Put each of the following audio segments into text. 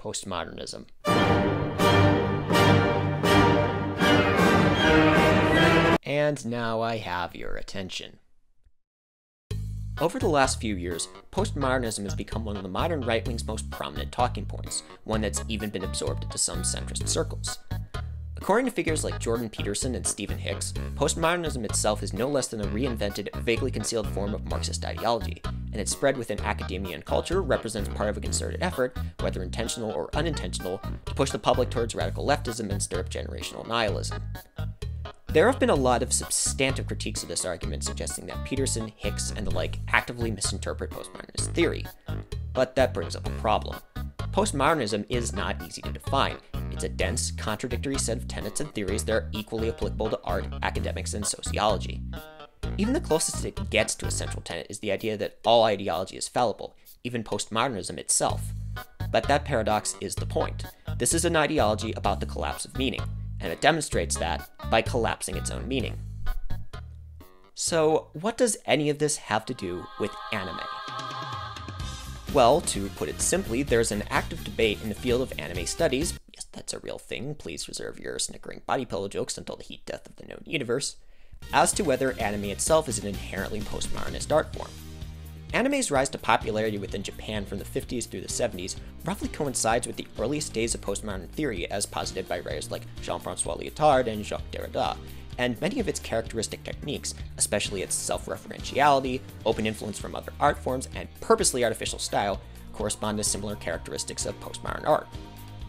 postmodernism. And now I have your attention. Over the last few years, postmodernism has become one of the modern right wing's most prominent talking points, one that's even been absorbed into some centrist circles. According to figures like Jordan Peterson and Stephen Hicks, postmodernism itself is no less than a reinvented, vaguely concealed form of Marxist ideology, and its spread within academia and culture represents part of a concerted effort, whether intentional or unintentional, to push the public towards radical leftism and stir up generational nihilism. There have been a lot of substantive critiques of this argument suggesting that Peterson, Hicks, and the like actively misinterpret postmodernist theory. But that brings up a problem. Postmodernism is not easy to define. It's a dense, contradictory set of tenets and theories that are equally applicable to art, academics, and sociology. Even the closest it gets to a central tenet is the idea that all ideology is fallible, even postmodernism itself. But that paradox is the point. This is an ideology about the collapse of meaning and it demonstrates that by collapsing its own meaning. So, what does any of this have to do with anime? Well, to put it simply, there's an active debate in the field of anime studies. Yes, that's a real thing. Please reserve your snickering body pillow jokes until the heat death of the known universe. As to whether anime itself is an inherently postmodernist art form. Anime's rise to popularity within Japan from the 50s through the 70s roughly coincides with the earliest days of postmodern theory as posited by writers like Jean-Francois Lyotard and Jacques Derrida, and many of its characteristic techniques, especially its self-referentiality, open influence from other art forms, and purposely artificial style, correspond to similar characteristics of postmodern art.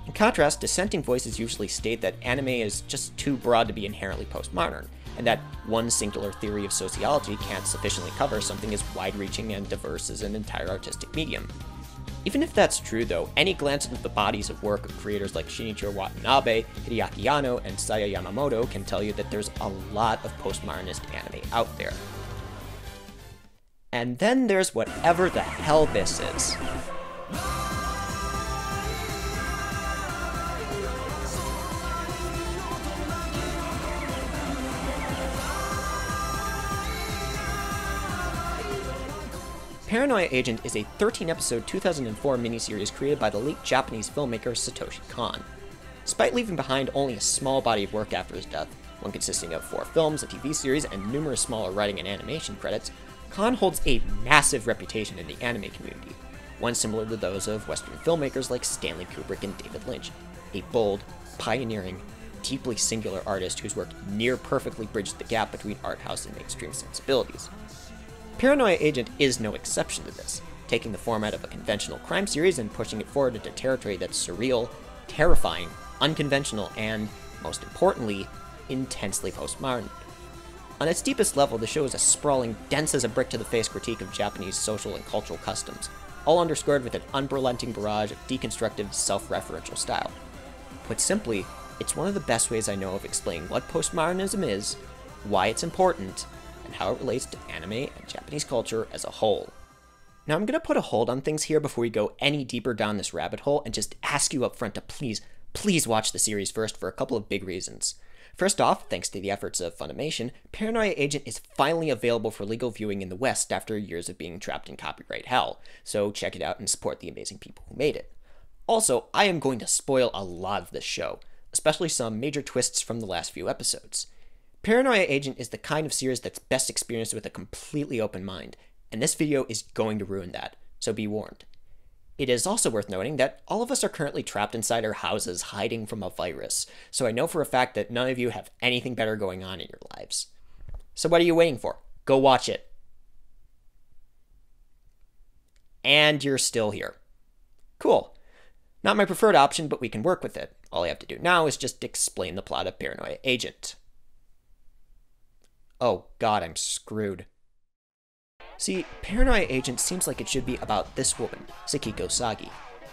In contrast, dissenting voices usually state that anime is just too broad to be inherently postmodern, and that one singular theory of sociology can't sufficiently cover something as wide reaching and diverse as an entire artistic medium. Even if that's true, though, any glance into the bodies of work of creators like Shinichiro Watanabe, Hideaki Anno, and Sayo Yamamoto can tell you that there's a lot of postmodernist anime out there. And then there's whatever the hell this is. Paranoia Agent is a 13 episode 2004 miniseries created by the late Japanese filmmaker Satoshi Kon. Despite leaving behind only a small body of work after his death, one consisting of four films, a TV series, and numerous smaller writing and animation credits, Kon holds a massive reputation in the anime community, one similar to those of Western filmmakers like Stanley Kubrick and David Lynch, a bold, pioneering, deeply singular artist whose work near perfectly bridged the gap between art house and mainstream sensibilities. Paranoia Agent is no exception to this, taking the format of a conventional crime series and pushing it forward into territory that's surreal, terrifying, unconventional, and, most importantly, intensely postmodern. On its deepest level, the show is a sprawling, dense as a brick to the face critique of Japanese social and cultural customs, all underscored with an unrelenting barrage of deconstructive, self referential style. Put simply, it's one of the best ways I know of explaining what postmodernism is, why it's important, and how it relates to anime and Japanese culture as a whole. Now, I'm going to put a hold on things here before we go any deeper down this rabbit hole and just ask you up front to please, please watch the series first for a couple of big reasons. First off, thanks to the efforts of Funimation, Paranoia Agent is finally available for legal viewing in the West after years of being trapped in copyright hell, so check it out and support the amazing people who made it. Also, I am going to spoil a lot of this show, especially some major twists from the last few episodes. Paranoia Agent is the kind of series that's best experienced with a completely open mind, and this video is going to ruin that, so be warned. It is also worth noting that all of us are currently trapped inside our houses hiding from a virus, so I know for a fact that none of you have anything better going on in your lives. So what are you waiting for? Go watch it. And you're still here. Cool. Not my preferred option, but we can work with it. All I have to do now is just explain the plot of Paranoia Agent. Oh god, I'm screwed. See, Paranoia Agent seems like it should be about this woman, Sakiko Sagi.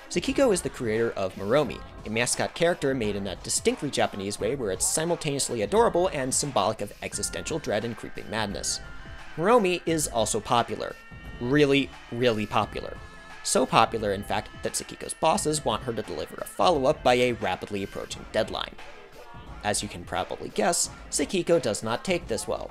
Sakiko is the creator of Maromi, a mascot character made in a distinctly Japanese way where it's simultaneously adorable and symbolic of existential dread and creeping madness. Maromi is also popular. Really, really popular. So popular, in fact, that Sakiko's bosses want her to deliver a follow-up by a rapidly approaching deadline. As you can probably guess, Sakiko does not take this well.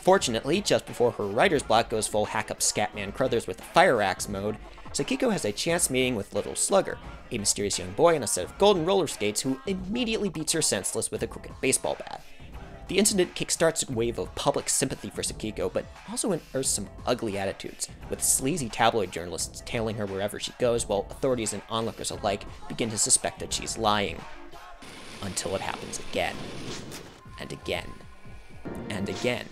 Fortunately, just before her writer's block goes full hack up Scatman Crothers with the Fire Axe mode, Sakiko has a chance meeting with Little Slugger, a mysterious young boy on a set of golden roller skates who immediately beats her senseless with a crooked baseball bat. The incident kickstarts a wave of public sympathy for Sakiko, but also unearths some ugly attitudes, with sleazy tabloid journalists tailing her wherever she goes, while authorities and onlookers alike begin to suspect that she's lying. Until it happens again. And again. And again.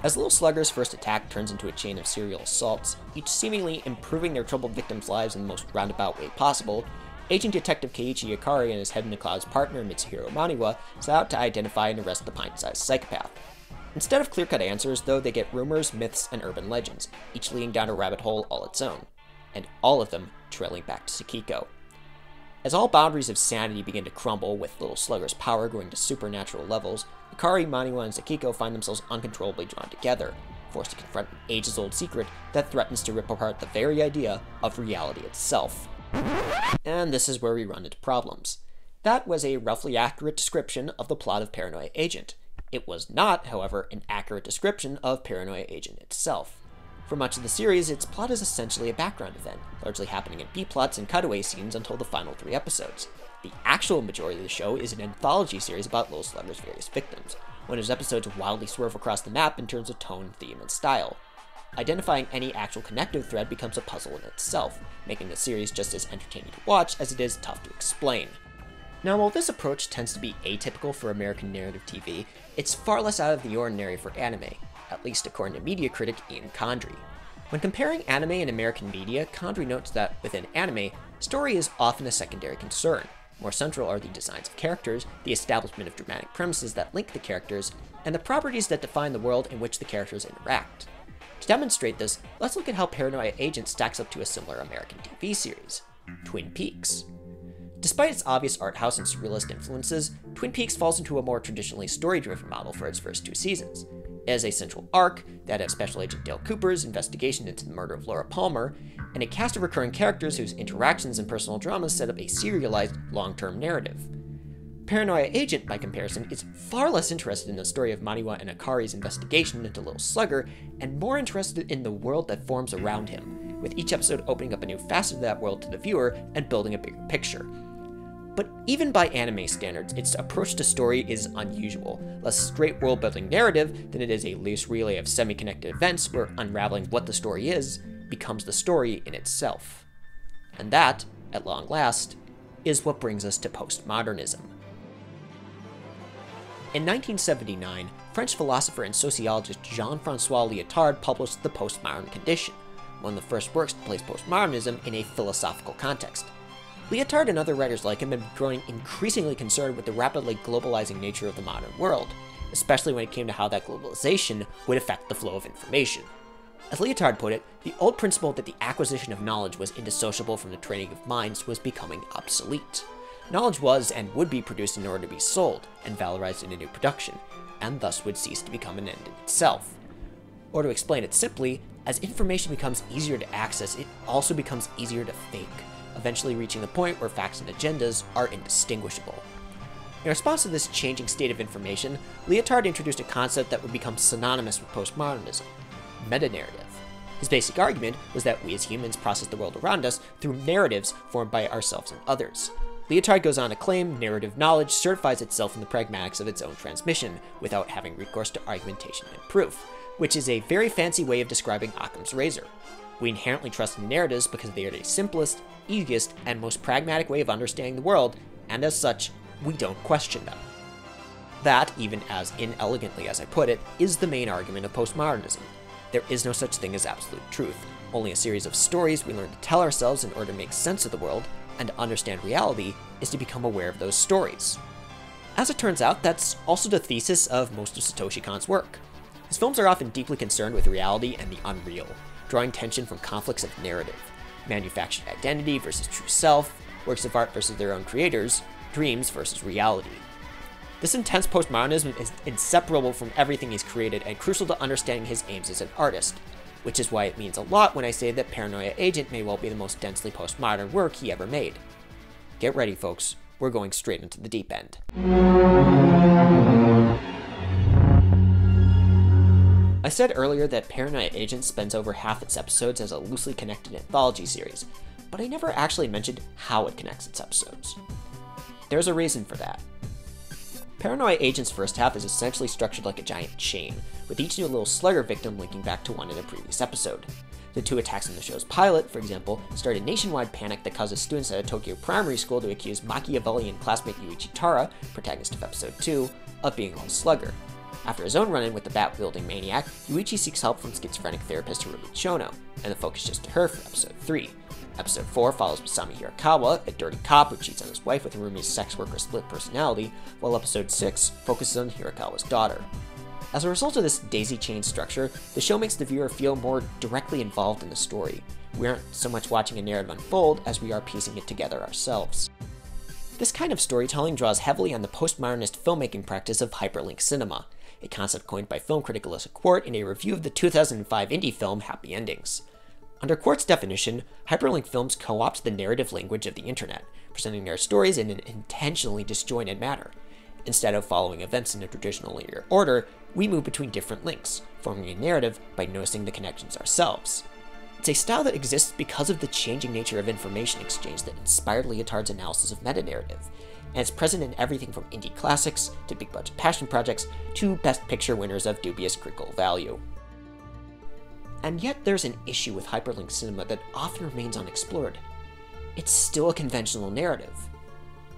As Little Slugger's first attack turns into a chain of serial assaults, each seemingly improving their troubled victims' lives in the most roundabout way possible, Agent Detective Keiichi Akari and his Head in the Clouds partner Mitsuhiro Maniwa set out to identify and arrest the pint-sized psychopath. Instead of clear-cut answers, though, they get rumors, myths, and urban legends, each leading down a rabbit hole all its own, and all of them trailing back to Sakiko. As all boundaries of sanity begin to crumble, with Little Slugger's power growing to supernatural levels, Akari, Maniwa, and Sakiko find themselves uncontrollably drawn together, forced to confront an ages-old secret that threatens to rip apart the very idea of reality itself. And this is where we run into problems. That was a roughly accurate description of the plot of Paranoia Agent. It was not, however, an accurate description of Paranoia Agent itself. For much of the series, its plot is essentially a background event, largely happening in B-plots and cutaway scenes until the final three episodes. The actual majority of the show is an anthology series about Little Slugger's various victims, one whose episodes wildly swerve across the map in terms of tone, theme, and style. Identifying any actual connective thread becomes a puzzle in itself, making the series just as entertaining to watch as it is tough to explain. Now, while this approach tends to be atypical for American narrative TV, it's far less out of the ordinary for anime, at least according to media critic Ian Condry. When comparing anime and American media, Condry notes that within anime, story is often a secondary concern. More central are the designs of characters, the establishment of dramatic premises that link the characters, and the properties that define the world in which the characters interact. To demonstrate this, let's look at how Paranoia Agent stacks up to a similar American TV series, Twin Peaks. Despite its obvious art house and surrealist influences, Twin Peaks falls into a more traditionally story-driven model for its first two seasons. Has a central arc that of Special Agent Dale Cooper's investigation into the murder of Laura Palmer, and a cast of recurring characters whose interactions and personal dramas set up a serialized, long-term narrative. Paranoia Agent, by comparison, is far less interested in the story of Maniwa and Akari's investigation into Little Slugger, and more interested in the world that forms around him, with each episode opening up a new facet of that world to the viewer and building a bigger picture. But even by anime standards, its approach to story is unusual, less straight world building narrative than it is a loose relay of semi connected events where unraveling what the story is becomes the story in itself. And that, at long last, is what brings us to postmodernism. In 1979, French philosopher and sociologist Jean Francois Lyotard published The Postmodern Condition, one of the first works to place postmodernism in a philosophical context. Lyotard and other writers like him had been growing increasingly concerned with the rapidly globalizing nature of the modern world, especially when it came to how that globalization would affect the flow of information. As Lyotard put it, the old principle that the acquisition of knowledge was indissociable from the training of minds was becoming obsolete. Knowledge was and would be produced in order to be sold and valorized in a new production, and thus would cease to become an end in itself. Or to explain it simply, as information becomes easier to access, it also becomes easier to fake eventually reaching the point where facts and agendas are indistinguishable. In response to this changing state of information, Lyotard introduced a concept that would become synonymous with postmodernism meta-narrative. His basic argument was that we as humans process the world around us through narratives formed by ourselves and others. Lyotard goes on to claim narrative knowledge certifies itself in the pragmatics of its own transmission without having recourse to argumentation and proof, which is a very fancy way of describing Occam's razor. We inherently trust narratives because they are the simplest, easiest, and most pragmatic way of understanding the world, and as such, we don't question them. That, even as inelegantly as I put it, is the main argument of postmodernism. There is no such thing as absolute truth, only a series of stories we learn to tell ourselves in order to make sense of the world, and to understand reality is to become aware of those stories. As it turns out, that's also the thesis of most of Satoshi Kon's work. His films are often deeply concerned with reality and the unreal, drawing tension from conflicts of narrative, manufactured identity versus true self, works of art versus their own creators, dreams versus reality. This intense postmodernism is inseparable from everything he's created and crucial to understanding his aims as an artist, which is why it means a lot when I say that Paranoia Agent may well be the most densely postmodern work he ever made. Get ready, folks. We're going straight into the deep end. I said earlier that Paranoia Agent spends over half its episodes as a loosely connected anthology series, but I never actually mentioned how it connects its episodes. There's a reason for that. Paranoia Agent's first half is essentially structured like a giant chain, with each new little slugger victim linking back to one in a previous episode. The two attacks in the show's pilot, for example, started nationwide panic that causes students at a Tokyo primary school to accuse Machiavellian classmate Yuichi Taira, protagonist of episode 2, of being a slugger. After his own run-in with the bat-wielding maniac, Yuichi seeks help from schizophrenic therapist Harumi Chono, and the focus shifts to her for episode 3. Episode 4 follows Masami Hirukawa, a dirty cop who cheats on his wife with Harumi's sex worker split personality, while episode 6 focuses on Hirukawa's daughter. As a result of this daisy chain structure, the show makes the viewer feel more directly involved in the story. We aren't so much watching a narrative unfold as we are piecing it together ourselves. This kind of storytelling draws heavily on the postmodernist filmmaking practice of hyperlink cinema, a concept coined by film critic Alissa Quart in a review of the 2005 indie film Happy Endings. Under Quart's definition, hyperlink films co opt the narrative language of the internet, presenting their stories in an intentionally disjointed manner. Instead of following events in a traditional linear order, we move between different links, forming a narrative by noticing the connections ourselves. It's a style that exists because of the changing nature of information exchange that inspired Lyotard's analysis of meta-narrative, and it's present in everything from indie classics to big budget passion projects to best picture winners of dubious critical value. And yet there's an issue with hyperlink cinema that often remains unexplored. It's still a conventional narrative.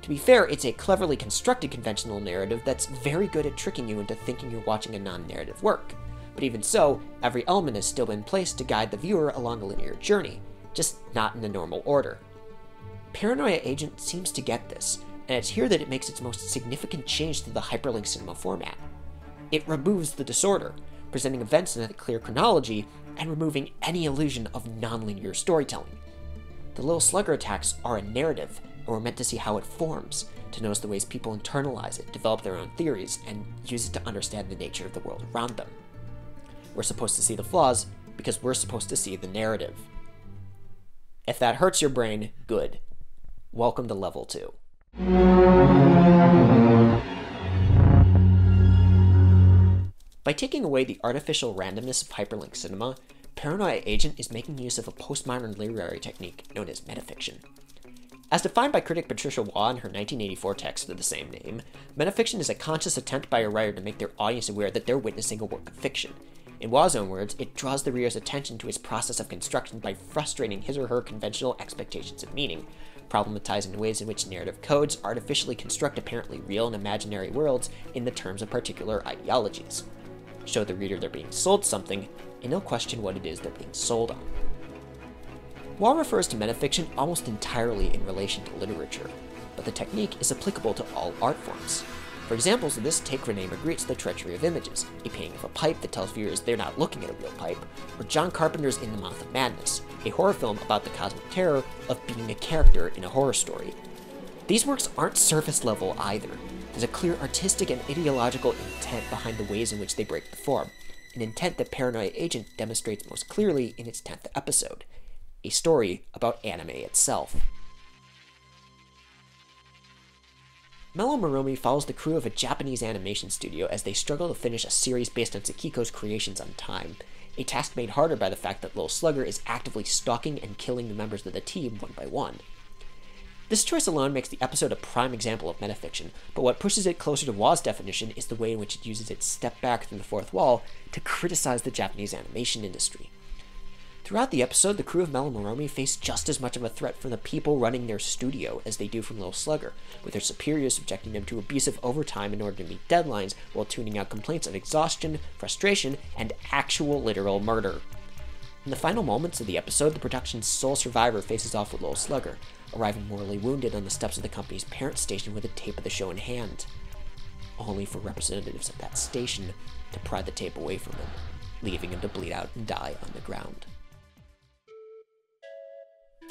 To be fair, it's a cleverly constructed conventional narrative that's very good at tricking you into thinking you're watching a non-narrative work. But even so, every element has still been placed to guide the viewer along a linear journey, just not in the normal order. Paranoia Agent seems to get this, and it's here that it makes its most significant change to the hyperlink cinema format. It removes the disorder, presenting events in a clear chronology and removing any illusion of nonlinear storytelling. The little slugger attacks are a narrative, and we're meant to see how it forms, to notice the ways people internalize it, develop their own theories, and use it to understand the nature of the world around them. We're supposed to see the flaws because we're supposed to see the narrative. If that hurts your brain, good. Welcome to level 2. By taking away the artificial randomness of hyperlink cinema, Paranoia Agent is making use of a postmodern literary technique known as metafiction. As defined by critic Patricia Waugh in her 1984 text of the same name, metafiction is a conscious attempt by a writer to make their audience aware that they're witnessing a work of fiction. In Waugh's own words, it draws the reader's attention to its process of construction by frustrating his or her conventional expectations of meaning, problematizing the ways in which narrative codes artificially construct apparently real and imaginary worlds in the terms of particular ideologies show the reader they're being sold something, and they'll question what it is they're being sold on. Waugh refers to metafiction almost entirely in relation to literature, but the technique is applicable to all art forms. For examples of this, take Rene Magritte's The Treachery of Images, a painting of a pipe that tells viewers they're not looking at a real pipe, or John Carpenter's In the Mouth of Madness, a horror film about the cosmic terror of being a character in a horror story. These works aren't surface level either, there's a clear artistic and ideological intent behind the ways in which they break the form, an intent that Paranoia Agent demonstrates most clearly in its 10th episode a story about anime itself. Mellow Maromi follows the crew of a Japanese animation studio as they struggle to finish a series based on Sakiko's creations on time, a task made harder by the fact that Lil Slugger is actively stalking and killing the members of the team one by one. This choice alone makes the episode a prime example of metafiction, but what pushes it closer to Waugh's definition is the way in which it uses its step back from the fourth wall to criticize the Japanese animation industry. Throughout the episode, the crew of Mellow Maromi face just as much of a threat from the people running their studio as they do from Little Slugger, with their superiors subjecting them to abusive overtime in order to meet deadlines while tuning out complaints of exhaustion, frustration, and actual literal murder. In the final moments of the episode, the production's sole survivor faces off with Little Slugger, arriving mortally wounded on the steps of the company's parent station with a tape of the show in hand, only for representatives of that station to pry the tape away from him, leaving him to bleed out and die on the ground.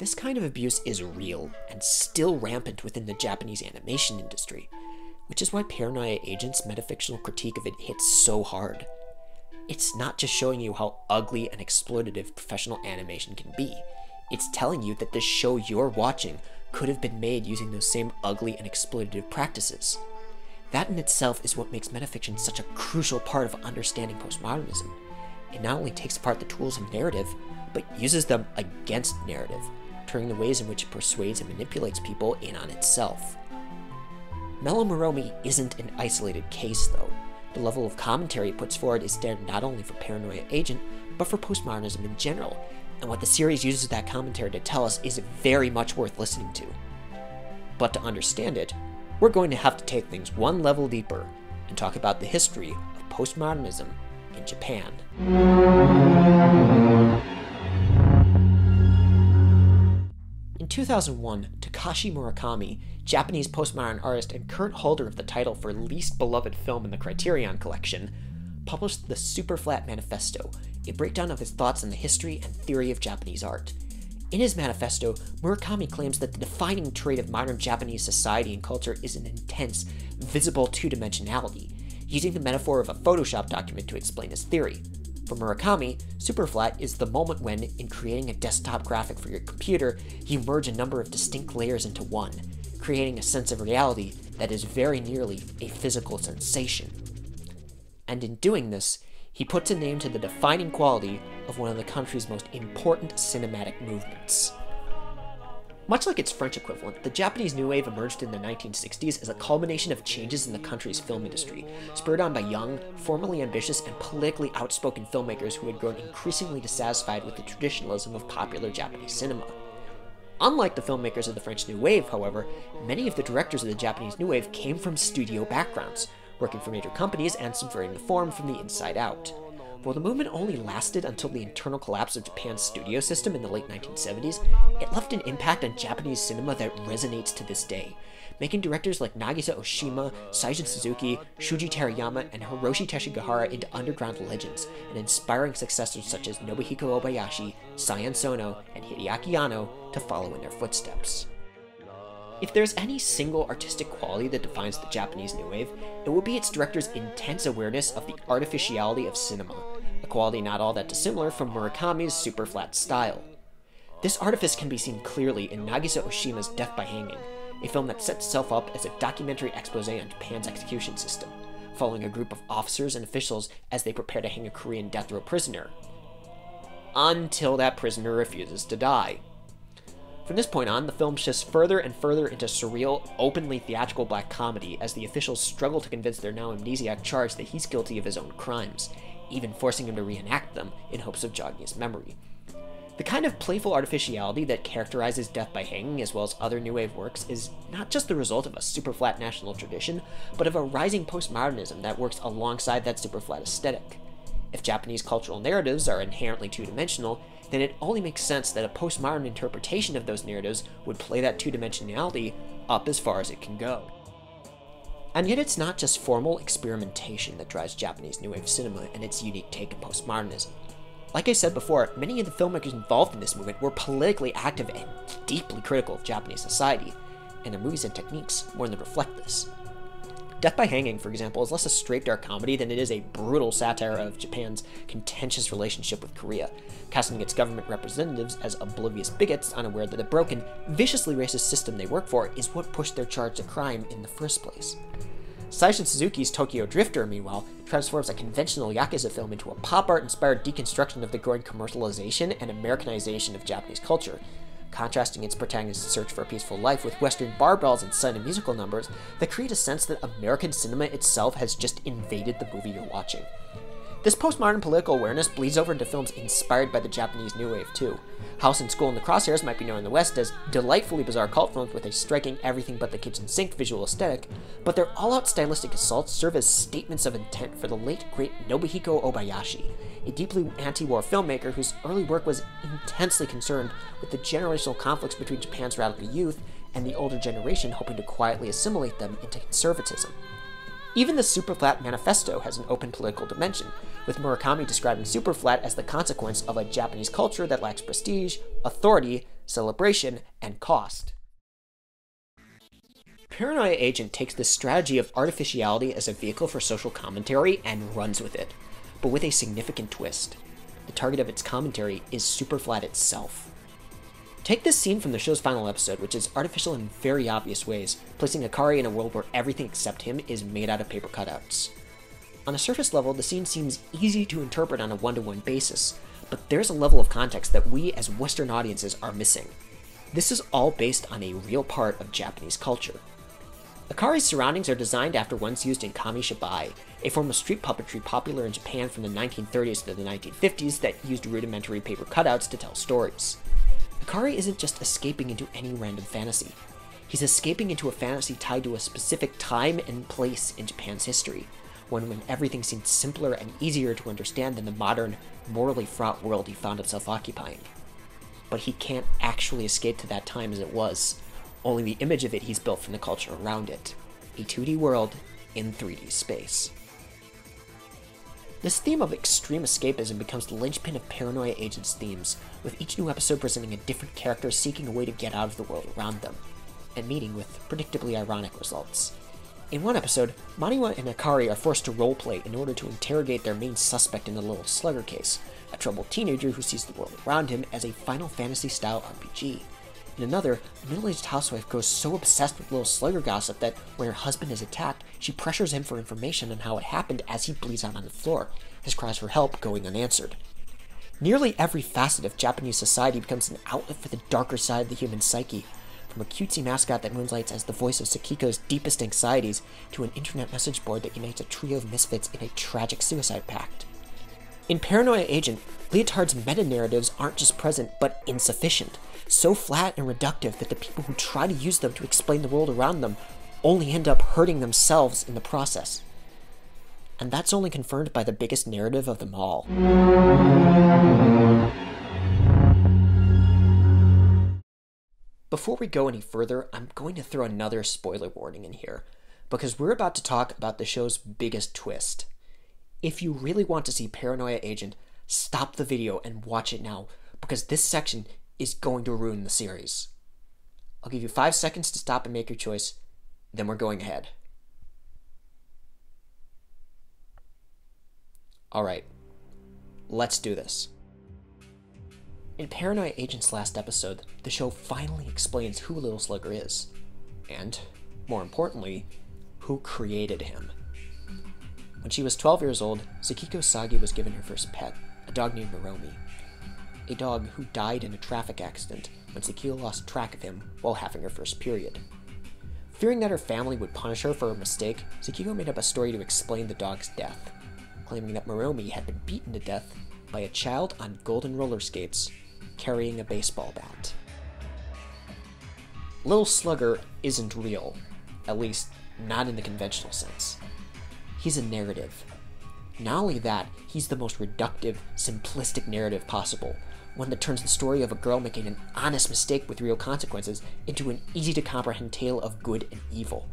This kind of abuse is real and still rampant within the Japanese animation industry, which is why Paranoia Agent's metafictional critique of it hits so hard. It's not just showing you how ugly and exploitative professional animation can be, it's telling you that the show you're watching could have been made using those same ugly and exploitative practices. That in itself is what makes metafiction such a crucial part of understanding postmodernism. it not only takes apart the tools of narrative, but uses them against narrative, turning the ways in which it persuades and manipulates people in on itself. Mellow Maromi isn't an isolated case, though. The level of commentary it puts forward is there not only for Paranoia Agent, but for postmodernism in general, and what the series uses that commentary to tell us is very much worth listening to. But to understand it, we're going to have to take things one level deeper and talk about the history of postmodernism in Japan. 2001, Takashi Murakami, Japanese postmodern artist and current holder of the title for least beloved film in the Criterion Collection, published the Superflat Manifesto, a breakdown of his thoughts on the history and theory of Japanese art. In his manifesto, Murakami claims that the defining trait of modern Japanese society and culture is an intense, visible two dimensionality, using the metaphor of a Photoshop document to explain his theory. For Murakami, Superflat is the moment when, in creating a desktop graphic for your computer, you merge a number of distinct layers into one, creating a sense of reality that is very nearly a physical sensation. And in doing this, he puts a name to the defining quality of one of the country's most important cinematic movements. Much like its French equivalent, the Japanese New Wave emerged in the 1960s as a culmination of changes in the country's film industry, spurred on by young, formally ambitious, and politically outspoken filmmakers who had grown increasingly dissatisfied with the traditionalism of popular Japanese cinema. Unlike the filmmakers of the French New Wave, however, many of the directors of the Japanese New Wave came from studio backgrounds, working for major companies and subverting the form from the inside out. While the movement only lasted until the internal collapse of Japan's studio system in the late 1970s, it left an impact on Japanese cinema that resonates to this day, making directors like Nagisa Oshima, Seijun Suzuki, Shuji Terayama, and Hiroshi Teshigahara into underground legends, and inspiring successors such as Nobuhiko Obayashi, Sion Sono, and Hideaki Anno to follow in their footsteps. If there's any single artistic quality that defines the Japanese New Wave, it would be its director's intense awareness of the artificiality of cinema, quality not all that dissimilar from Murakami's super flat style. This artifice can be seen clearly in Nagisa Oshima's Death by Hanging, a film that sets itself up as a documentary expose on Japan's execution system, following a group of officers and officials as they prepare to hang a Korean death row prisoner. Until that prisoner refuses to die. From this point on, the film shifts further and further into surreal, openly theatrical black comedy as the officials struggle to convince their now amnesiac charge that he's guilty of his own crimes, even forcing him to reenact them in hopes of jogging his memory. The kind of playful artificiality that characterizes Death by Hanging as well as other New Wave works is not just the result of a super flat national tradition, but of a rising postmodernism that works alongside that super flat aesthetic. If Japanese cultural narratives are inherently two dimensional, then it only makes sense that a postmodern interpretation of those narratives would play that two dimensionality up as far as it can go. And yet, it's not just formal experimentation that drives Japanese New Wave cinema and its unique take on postmodernism. Like I said before, many of the filmmakers involved in this movement were politically active and deeply critical of Japanese society, and their movies and techniques more than reflect this. Death by Hanging, for example, is less a straight dark comedy than it is a brutal satire of Japan's contentious relationship with Korea, casting its government representatives as oblivious bigots unaware that the broken, viciously racist system they work for is what pushed their charge to crime in the first place. Seijun Suzuki's Tokyo Drifter, meanwhile, transforms a conventional Yakuza film into a pop art inspired deconstruction of the growing commercialization and Americanization of Japanese culture, contrasting its protagonist's search for a peaceful life with Western bar brawls and sudden musical numbers that create a sense that American cinema itself has just invaded the movie you're watching. This postmodern political awareness bleeds over into films inspired by the Japanese New Wave, too. House and School in the Crosshairs might be known in the West as delightfully bizarre cult films with a striking everything but the kitchen sink visual aesthetic, but their all out stylistic assaults serve as statements of intent for the late great Nobuhiko Obayashi, a deeply anti war filmmaker whose early work was intensely concerned with the generational conflicts between Japan's radical youth and the older generation hoping to quietly assimilate them into conservatism. Even the Superflat Manifesto has an open political dimension, with Murakami describing Superflat as the consequence of a Japanese culture that lacks prestige, authority, celebration, and cost. Paranoia Agent takes the strategy of artificiality as a vehicle for social commentary and runs with it, but with a significant twist. The target of its commentary is Superflat itself. Take this scene from the show's final episode, which is artificial in very obvious ways, placing Akari in a world where everything except him is made out of paper cutouts. On a surface level, the scene seems easy to interpret on a one to one basis, but there's a level of context that we as Western audiences are missing. This is all based on a real part of Japanese culture. Akari's surroundings are designed after ones used in kamishibai, a form of street puppetry popular in Japan from the 1930s to the 1950s that used rudimentary paper cutouts to tell stories. Akari isn't just escaping into any random fantasy. He's escaping into a fantasy tied to a specific time and place in Japan's history, one when everything seemed simpler and easier to understand than the modern, morally fraught world he found himself occupying. But he can't actually escape to that time as it was, only the image of it he's built from the culture around it. A 2D world in 3D space. This theme of extreme escapism becomes the linchpin of Paranoia Agent's themes, with each new episode presenting a different character seeking a way to get out of the world around them and meeting with predictably ironic results. In one episode, Maniwa and Akari are forced to roleplay in order to interrogate their main suspect in the Little Slugger case, a troubled teenager who sees the world around him as a Final Fantasy style RPG. In another, a middle aged housewife grows so obsessed with Little Slugger gossip that when her husband is attacked, she pressures him for information on how it happened as he bleeds out on the floor, his cries for help going unanswered. Nearly every facet of Japanese society becomes an outlet for the darker side of the human psyche, from a cutesy mascot that moonlights as the voice of Sakiko's deepest anxieties to an internet message board that unites a trio of misfits in a tragic suicide pact. In Paranoia Agent, Lyotard's meta narratives aren't just present, but insufficient, so flat and reductive that the people who try to use them to explain the world around them only end up hurting themselves in the process. And that's only confirmed by the biggest narrative of them all. Before we go any further, I'm going to throw another spoiler warning in here, because we're about to talk about the show's biggest twist. If you really want to see Paranoia Agent, stop the video and watch it now, because this section is going to ruin the series. I'll give you five seconds to stop and make your choice, then we're going ahead. Alright, let's do this. In Paranoia Agent's last episode, the show finally explains who Little Slugger is, and, more importantly, who created him. When she was 12 years old, Sakiko Sagi was given her first pet, a dog named Maromi. A dog who died in a traffic accident when Sakiko lost track of him while having her first period. Fearing that her family would punish her for her mistake, Sakiko made up a story to explain the dog's death, claiming that Maromi had been beaten to death by a child on golden roller skates carrying a baseball bat. Little Slugger isn't real, at least not in the conventional sense. He's a narrative. Not only that, he's the most reductive, simplistic narrative possible, one that turns the story of a girl making an honest mistake with real consequences into an easy to comprehend tale of good and evil.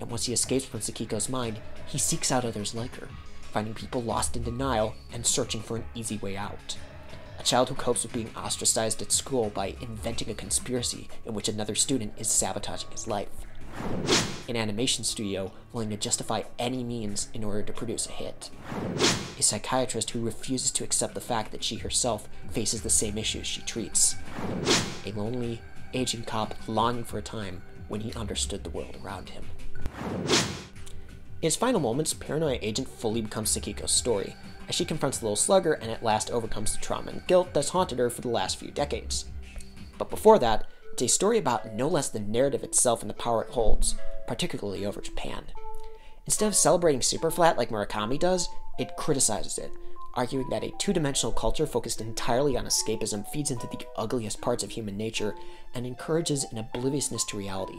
And once he escapes from Sakiko's mind, he seeks out others like her, finding people lost in denial and searching for an easy way out a child who copes with being ostracized at school by inventing a conspiracy in which another student is sabotaging his life. An animation studio willing to justify any means in order to produce a hit. A psychiatrist who refuses to accept the fact that she herself faces the same issues she treats. A lonely, aging cop longing for a time when he understood the world around him. In his final moments, Paranoia Agent fully becomes Sakiko's story, as she confronts the little slugger and at last overcomes the trauma and guilt that's haunted her for the last few decades. But before that, it's a story about no less than narrative itself and the power it holds, particularly over Japan. Instead of celebrating Superflat like Murakami does, it criticizes it, arguing that a two dimensional culture focused entirely on escapism feeds into the ugliest parts of human nature and encourages an obliviousness to reality.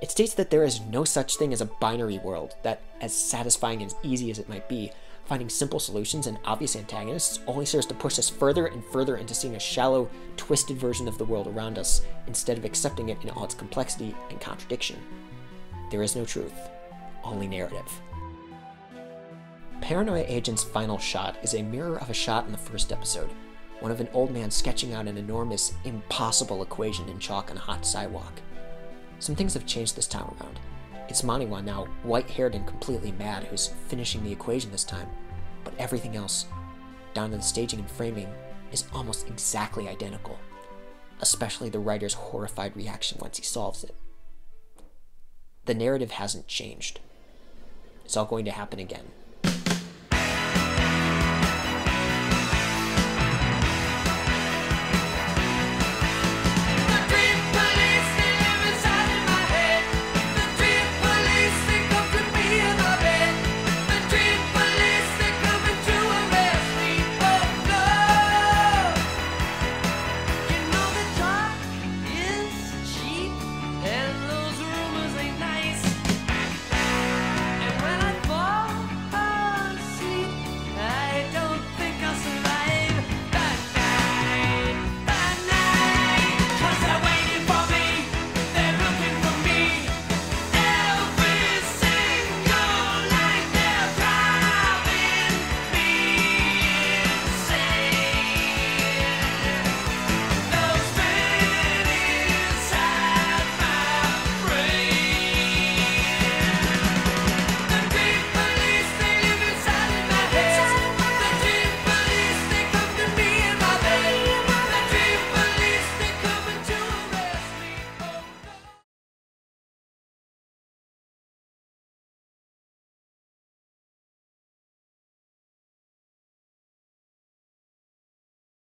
It states that there is no such thing as a binary world, that, as satisfying and easy as it might be, Finding simple solutions and obvious antagonists only serves to push us further and further into seeing a shallow, twisted version of the world around us, instead of accepting it in all its complexity and contradiction. There is no truth, only narrative. Paranoia Agent's final shot is a mirror of a shot in the first episode, one of an old man sketching out an enormous, impossible equation in chalk on a hot sidewalk. Some things have changed this time around. It's Maniwa now, white haired and completely mad, who's finishing the equation this time, but everything else, down to the staging and framing, is almost exactly identical, especially the writer's horrified reaction once he solves it. The narrative hasn't changed. It's all going to happen again.